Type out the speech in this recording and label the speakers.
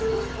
Speaker 1: you